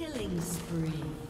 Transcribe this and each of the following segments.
Killing spree.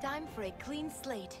Time for a clean slate.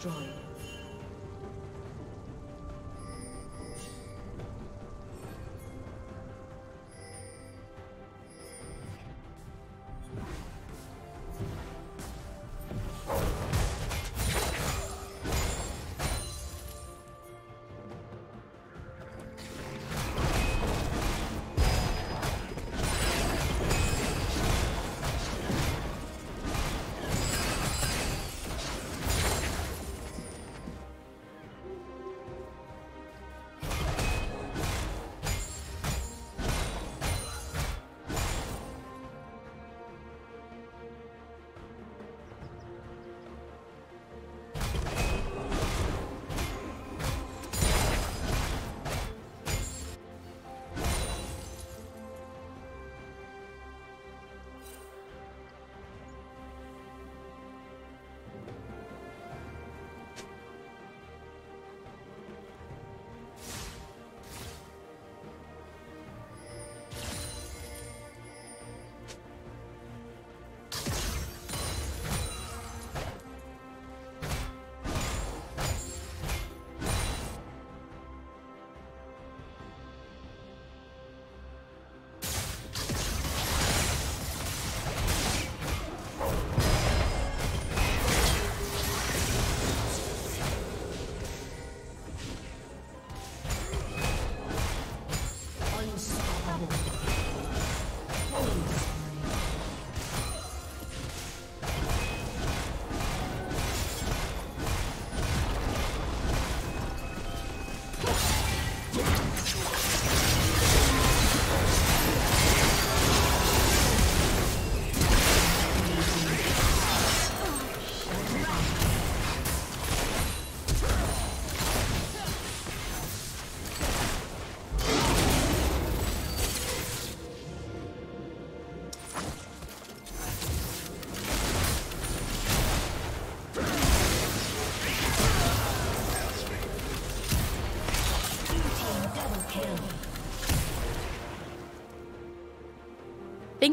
Destroyed.